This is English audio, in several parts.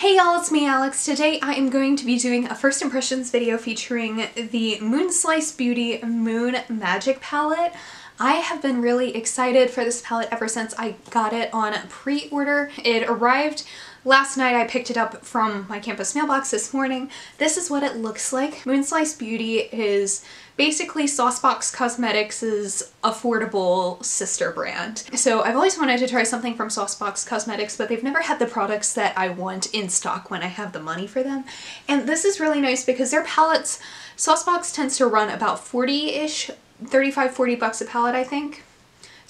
Hey y'all, it's me Alex. Today I am going to be doing a first impressions video featuring the Moonslice Beauty Moon Magic Palette. I have been really excited for this palette ever since I got it on pre-order. It arrived last night. I picked it up from my campus mailbox this morning. This is what it looks like. Moonslice Beauty is basically Saucebox Cosmetics' affordable sister brand. So I've always wanted to try something from Saucebox Cosmetics, but they've never had the products that I want in stock when I have the money for them. And this is really nice because their palettes, Saucebox tends to run about 40-ish, 35, 40 bucks a palette, I think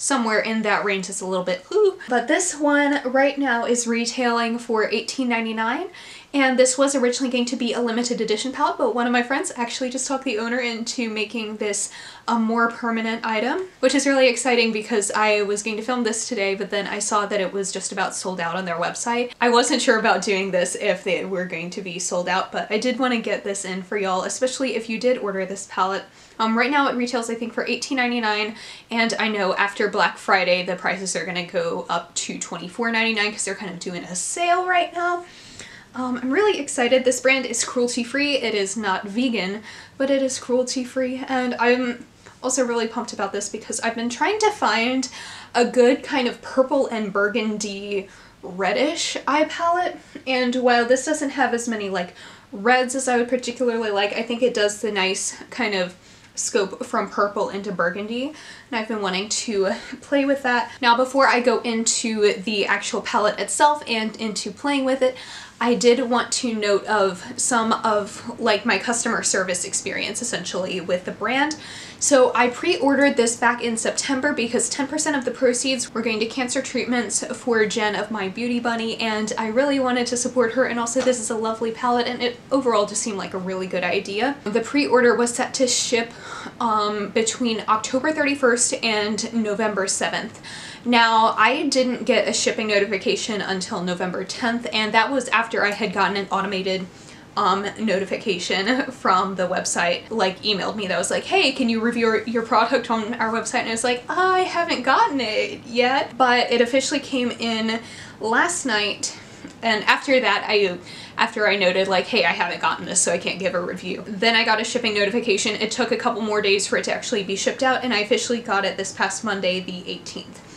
somewhere in that range is a little bit. But this one right now is retailing for $18.99 and this was originally going to be a limited edition palette, but one of my friends actually just talked the owner into making this a more permanent item, which is really exciting because I was going to film this today, but then I saw that it was just about sold out on their website. I wasn't sure about doing this if they were going to be sold out, but I did want to get this in for y'all, especially if you did order this palette. Um, right now it retails I think for $18.99 and I know after Black Friday the prices are going to go up to $24.99 because they're kind of doing a sale right now. Um, I'm really excited. This brand is cruelty-free. It is not vegan, but it is cruelty-free. And I'm also really pumped about this because I've been trying to find a good kind of purple and burgundy reddish eye palette. And while this doesn't have as many like reds as I would particularly like, I think it does the nice kind of scope from purple into burgundy and I've been wanting to play with that. Now before I go into the actual palette itself and into playing with it, I did want to note of some of like my customer service experience essentially with the brand. So I pre-ordered this back in September because 10% of the proceeds were going to cancer treatments for Jen of My Beauty Bunny and I really wanted to support her and also this is a lovely palette and it overall just seemed like a really good idea. The pre-order was set to ship um, between October 31st and November 7th. Now, I didn't get a shipping notification until November 10th, and that was after I had gotten an automated um, notification from the website, like emailed me that was like, hey, can you review your, product on our website? And I was like, I haven't gotten it yet, but it officially came in last night. And after that, I after I noted like, hey, I haven't gotten this, so I can't give a review. Then I got a shipping notification. It took a couple more days for it to actually be shipped out, and I officially got it this past Monday, the 18th.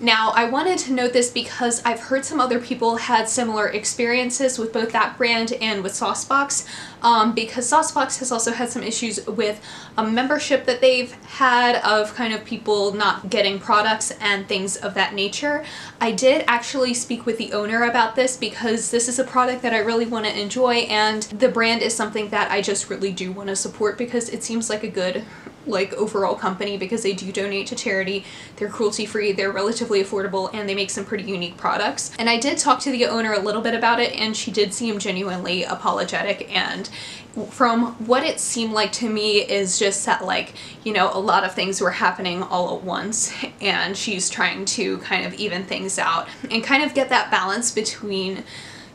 Now, I wanted to note this because I've heard some other people had similar experiences with both that brand and with Saucebox, um, because Saucebox has also had some issues with a membership that they've had of kind of people not getting products and things of that nature. I did actually speak with the owner about this because this is a product that I really want to enjoy and the brand is something that I just really do want to support because it seems like a good like overall company because they do donate to charity. They're cruelty free, they're relatively affordable, and they make some pretty unique products. And I did talk to the owner a little bit about it and she did seem genuinely apologetic and from what it seemed like to me is just that like, you know, a lot of things were happening all at once and she's trying to kind of even things out and kind of get that balance between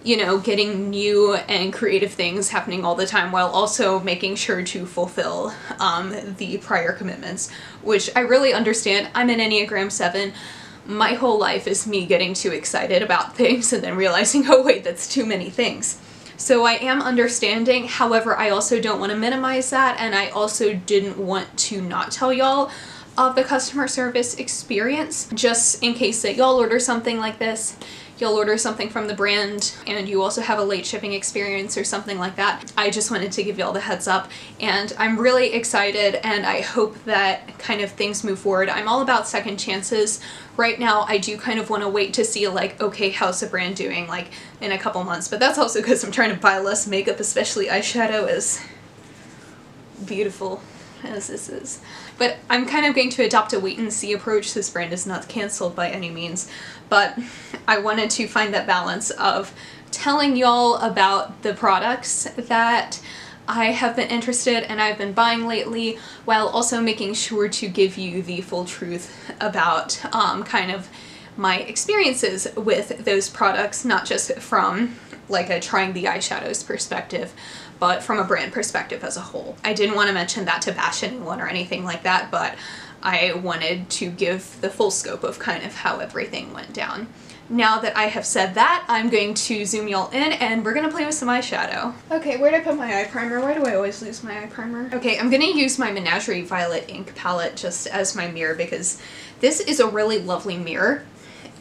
you know, getting new and creative things happening all the time while also making sure to fulfill um, the prior commitments, which I really understand. I'm an Enneagram 7. My whole life is me getting too excited about things and then realizing, oh wait, that's too many things. So I am understanding, however, I also don't want to minimize that and I also didn't want to not tell y'all of the customer service experience just in case that y'all order something like this you'll order something from the brand and you also have a late shipping experience or something like that. I just wanted to give you all the heads up and I'm really excited and I hope that kind of things move forward. I'm all about second chances. Right now I do kind of want to wait to see like, okay, how's the brand doing like in a couple months, but that's also because I'm trying to buy less makeup, especially eyeshadow is beautiful as this is. But I'm kind of going to adopt a wait and see approach. This brand is not cancelled by any means, but I wanted to find that balance of telling y'all about the products that I have been interested and I've been buying lately while also making sure to give you the full truth about um, kind of my experiences with those products, not just from like a trying the eyeshadows perspective, but from a brand perspective as a whole. I didn't want to mention that to bash anyone or anything like that, but I wanted to give the full scope of kind of how everything went down. now that I have said that, I'm going to zoom y'all in and we're gonna play with some eyeshadow. Okay, where did I put my eye primer? Why do I always lose my eye primer? Okay, I'm gonna use my Menagerie Violet ink palette just as my mirror because this is a really lovely mirror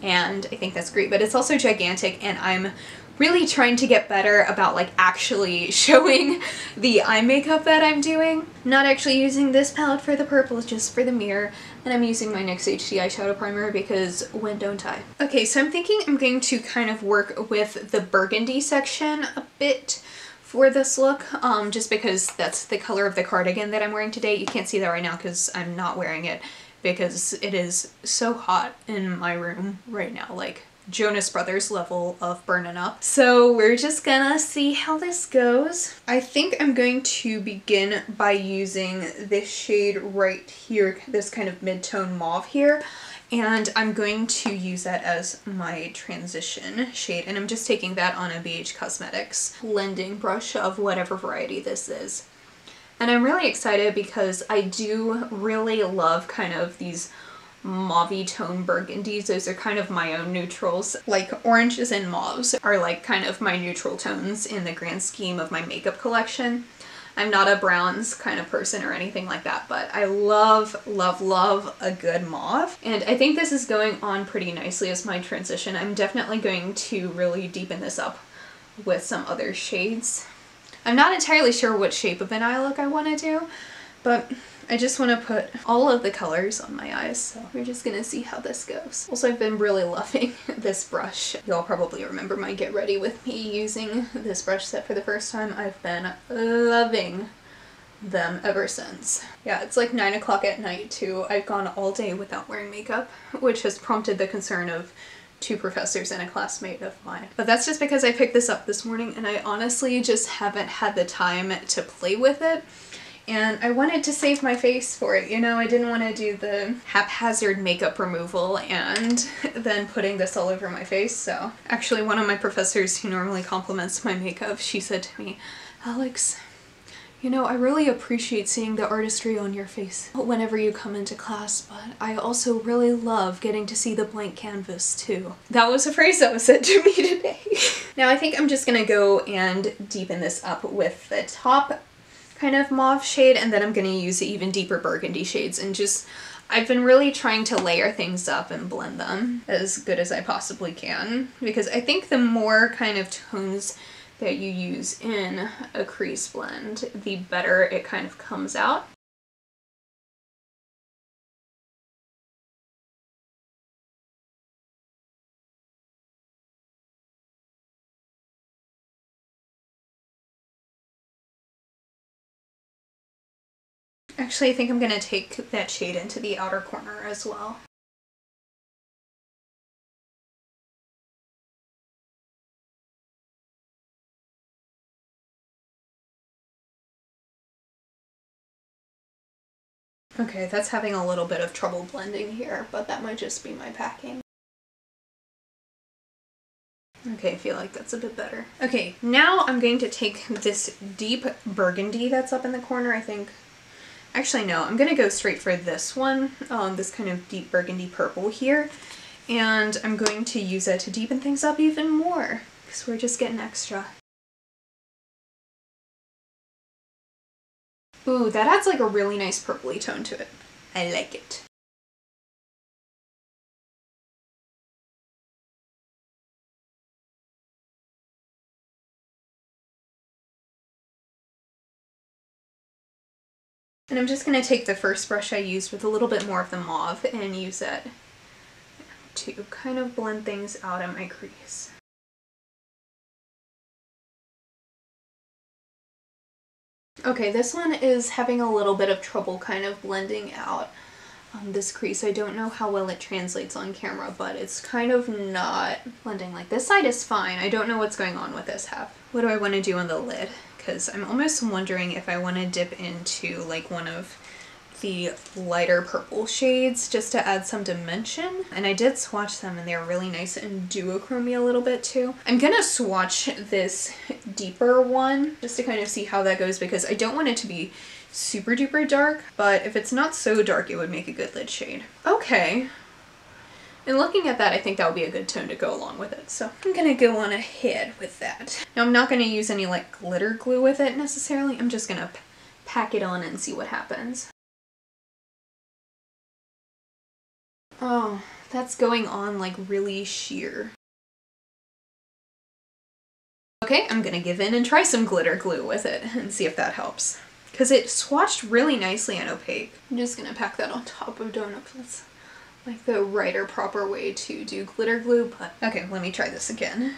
and I think that's great, but it's also gigantic and I'm really trying to get better about like actually showing the eye makeup that I'm doing. Not actually using this palette for the purple, just for the mirror. And I'm using my NYX HD eyeshadow primer because when don't I? Okay, so I'm thinking I'm going to kind of work with the burgundy section a bit for this look, um, just because that's the color of the cardigan that I'm wearing today. You can't see that right now because I'm not wearing it because it is so hot in my room right now. Like Jonas Brothers level of burning up. So we're just gonna see how this goes. I think I'm going to begin by using this shade right here, this kind of mid-tone mauve here. And I'm going to use that as my transition shade. And I'm just taking that on a BH Cosmetics blending brush of whatever variety this is. And I'm really excited because I do really love kind of these mauvey tone burgundies. Those are kind of my own neutrals. Like oranges and mauves are like kind of my neutral tones in the grand scheme of my makeup collection. I'm not a browns kind of person or anything like that, but I love, love, love a good mauve. And I think this is going on pretty nicely as my transition. I'm definitely going to really deepen this up with some other shades. I'm not entirely sure what shape of an eye look I want to do, but I just want to put all of the colors on my eyes, so we're just gonna see how this goes. Also, I've been really loving this brush. Y'all probably remember my Get Ready With Me using this brush set for the first time. I've been loving them ever since. Yeah, it's like 9 o'clock at night too. I've gone all day without wearing makeup, which has prompted the concern of two professors and a classmate of mine. But that's just because I picked this up this morning and I honestly just haven't had the time to play with it and I wanted to save my face for it, you know, I didn't want to do the haphazard makeup removal and then putting this all over my face, so. Actually, one of my professors who normally compliments my makeup, she said to me, Alex, you know, I really appreciate seeing the artistry on your face whenever you come into class, but I also really love getting to see the blank canvas too. That was a phrase that was said to me today. now I think I'm just gonna go and deepen this up with the top kind of mauve shade and then I'm going to use the even deeper burgundy shades and just I've been really trying to layer things up and blend them as good as I possibly can because I think the more kind of tones that you use in a crease blend, the better it kind of comes out. Actually, I think I'm going to take that shade into the outer corner as well. Okay, that's having a little bit of trouble blending here, but that might just be my packing. Okay, I feel like that's a bit better. Okay, now I'm going to take this deep burgundy that's up in the corner, I think Actually, no, I'm going to go straight for this one, um, this kind of deep burgundy purple here. And I'm going to use it to deepen things up even more, because we're just getting extra. Ooh, that adds like a really nice purpley tone to it. I like it. And I'm just going to take the first brush I used with a little bit more of the mauve and use it to kind of blend things out in my crease. Okay, this one is having a little bit of trouble kind of blending out um, this crease. I don't know how well it translates on camera, but it's kind of not blending. Like this side is fine. I don't know what's going on with this half. What do I want to do on the lid? Because I'm almost wondering if I want to dip into like one of the lighter purple shades just to add some dimension. And I did swatch them and they're really nice and duochrome a little bit too. I'm gonna swatch this deeper one just to kind of see how that goes because I don't want it to be super duper dark, but if it's not so dark, it would make a good lid shade. Okay. And looking at that, I think that would be a good tone to go along with it. So I'm gonna go on ahead with that. Now I'm not gonna use any like glitter glue with it necessarily. I'm just gonna pack it on and see what happens. Oh, that's going on like really sheer. Okay, I'm gonna give in and try some glitter glue with it and see if that helps. Because it swatched really nicely and opaque. I'm just gonna pack that on top of donuts. Like the right or proper way to do glitter glue, but okay, let me try this again.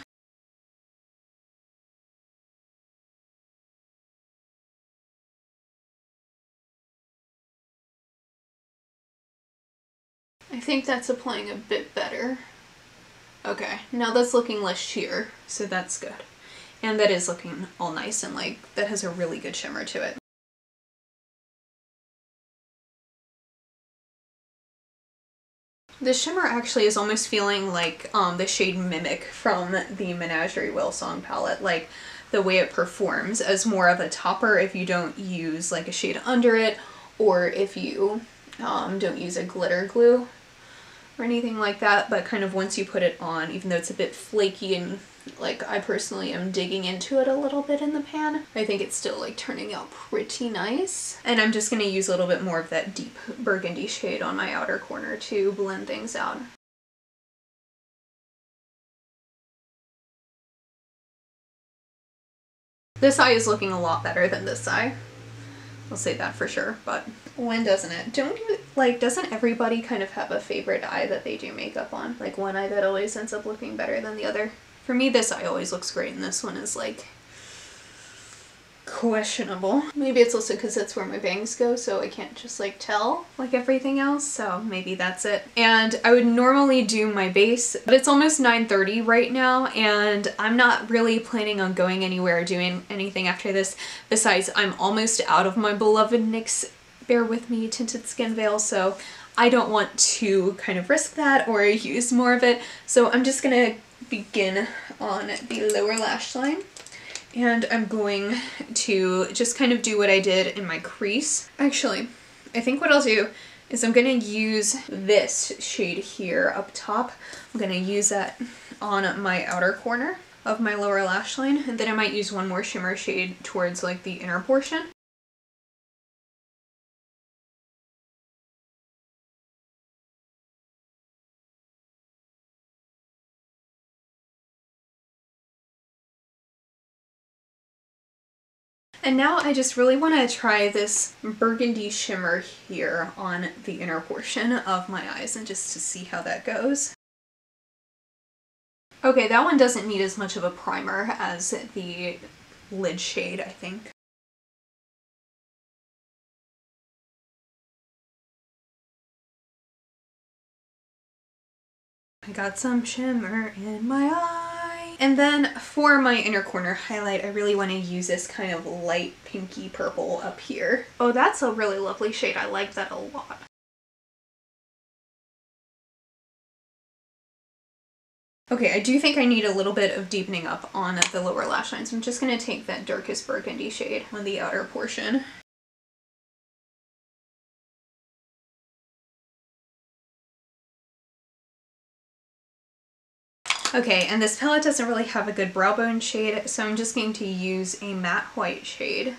I think that's applying a bit better. Okay, now that's looking less sheer, so that's good. And that is looking all nice and like, that has a really good shimmer to it. The shimmer actually is almost feeling like um, the shade Mimic from the Menagerie Will Song palette, like the way it performs as more of a topper if you don't use like a shade under it or if you um, don't use a glitter glue or anything like that, but kind of once you put it on, even though it's a bit flaky and like I personally am digging into it a little bit in the pan, I think it's still like turning out pretty nice. And I'm just going to use a little bit more of that deep burgundy shade on my outer corner to blend things out. This eye is looking a lot better than this eye. I'll say that for sure, but when doesn't it? Don't you, like, doesn't everybody kind of have a favorite eye that they do makeup on? Like one eye that always ends up looking better than the other? For me, this eye always looks great and this one is like questionable. Maybe it's also because that's where my bangs go so I can't just like tell like everything else so maybe that's it. And I would normally do my base but it's almost 9.30 right now and I'm not really planning on going anywhere or doing anything after this besides I'm almost out of my beloved NYX Bare With Me Tinted Skin Veil so I don't want to kind of risk that or use more of it so I'm just gonna begin on the lower lash line and I'm going to just kind of do what I did in my crease. Actually, I think what I'll do is I'm going to use this shade here up top. I'm going to use that on my outer corner of my lower lash line and then I might use one more shimmer shade towards like the inner portion. And now I just really want to try this burgundy shimmer here on the inner portion of my eyes and just to see how that goes. Okay, that one doesn't need as much of a primer as the lid shade, I think. I got some shimmer in my eye. And then for my inner corner highlight, I really want to use this kind of light pinky purple up here. Oh, that's a really lovely shade. I like that a lot. Okay, I do think I need a little bit of deepening up on the lower lash line, so I'm just going to take that darkest burgundy shade on the outer portion. Okay, and this palette doesn't really have a good brow bone shade, so I'm just going to use a matte white shade.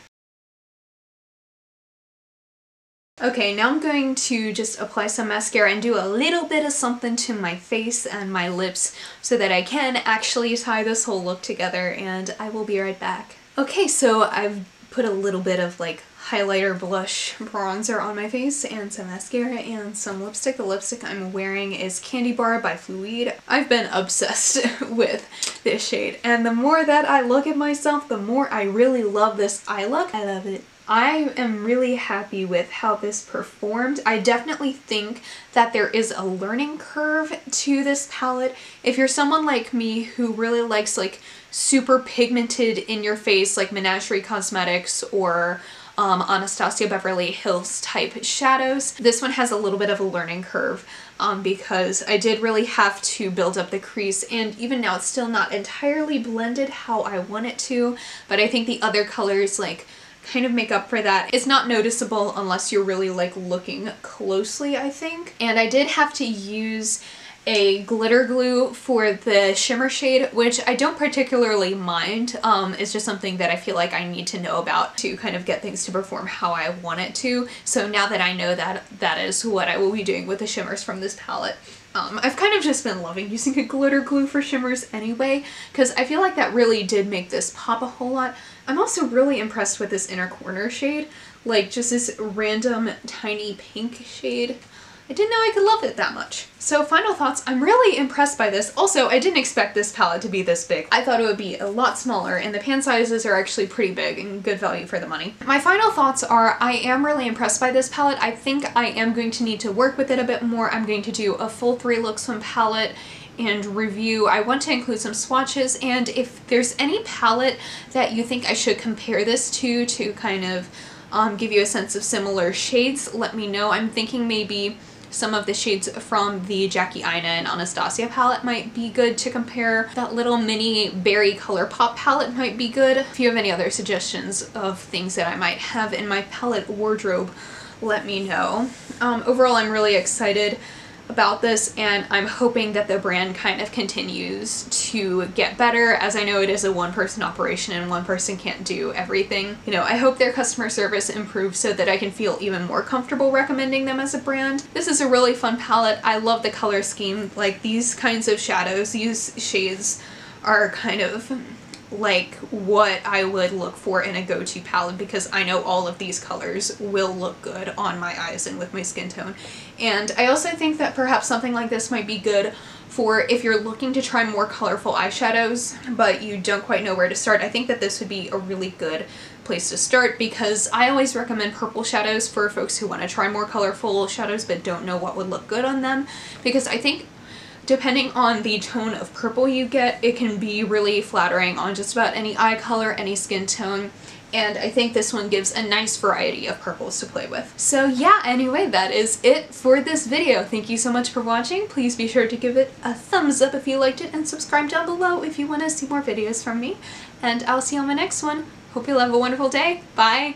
Okay, now I'm going to just apply some mascara and do a little bit of something to my face and my lips so that I can actually tie this whole look together and I will be right back. Okay, so I've put a little bit of like highlighter, blush, bronzer on my face, and some mascara and some lipstick. The lipstick I'm wearing is Candy Bar by Fluide. I've been obsessed with this shade, and the more that I look at myself, the more I really love this eye look. I love it. I am really happy with how this performed. I definitely think that there is a learning curve to this palette. If you're someone like me who really likes like super pigmented in your face like Menagerie Cosmetics or um, Anastasia Beverly Hills type shadows. This one has a little bit of a learning curve um, because I did really have to build up the crease and even now it's still not entirely blended how I want it to, but I think the other colors like kind of make up for that. It's not noticeable unless you're really like looking closely, I think. And I did have to use a glitter glue for the shimmer shade, which I don't particularly mind. Um, it's just something that I feel like I need to know about to kind of get things to perform how I want it to. So now that I know that, that is what I will be doing with the shimmers from this palette. Um, I've kind of just been loving using a glitter glue for shimmers anyway, because I feel like that really did make this pop a whole lot. I'm also really impressed with this inner corner shade, like just this random tiny pink shade. I didn't know I could love it that much. So final thoughts, I'm really impressed by this. Also, I didn't expect this palette to be this big. I thought it would be a lot smaller and the pan sizes are actually pretty big and good value for the money. My final thoughts are I am really impressed by this palette. I think I am going to need to work with it a bit more. I'm going to do a full three looks from palette and review. I want to include some swatches and if there's any palette that you think I should compare this to to kind of um, give you a sense of similar shades, let me know. I'm thinking maybe some of the shades from the Jackie Aina and Anastasia palette might be good to compare. That little mini berry ColourPop palette might be good. If you have any other suggestions of things that I might have in my palette wardrobe, let me know. Um, overall, I'm really excited about this and I'm hoping that the brand kind of continues to get better as I know it is a one person operation and one person can't do everything. You know, I hope their customer service improves so that I can feel even more comfortable recommending them as a brand. This is a really fun palette. I love the color scheme. Like these kinds of shadows, these shades are kind of like what I would look for in a go-to palette because I know all of these colors will look good on my eyes and with my skin tone. And I also think that perhaps something like this might be good for if you're looking to try more colorful eyeshadows but you don't quite know where to start. I think that this would be a really good place to start because I always recommend purple shadows for folks who want to try more colorful shadows but don't know what would look good on them because I think Depending on the tone of purple you get, it can be really flattering on just about any eye color, any skin tone, and I think this one gives a nice variety of purples to play with. So yeah, anyway, that is it for this video. Thank you so much for watching. Please be sure to give it a thumbs up if you liked it and subscribe down below if you want to see more videos from me. And I'll see you on my next one. Hope you'll have a wonderful day. Bye!